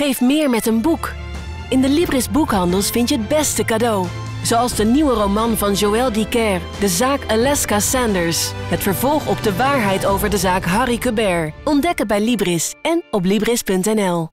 Geef meer met een boek. In de Libris boekhandels vind je het beste cadeau. Zoals de nieuwe roman van Joël Dicker, De zaak Alaska Sanders. Het vervolg op de waarheid over de zaak Harry Quebert. Ontdek bij Libris en op Libris.nl.